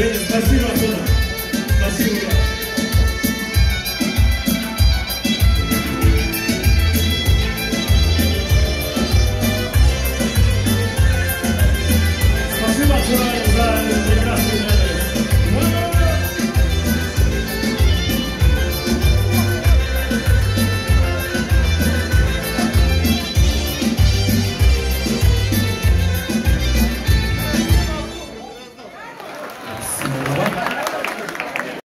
Eh, merci, Marcona. Merci, Oya.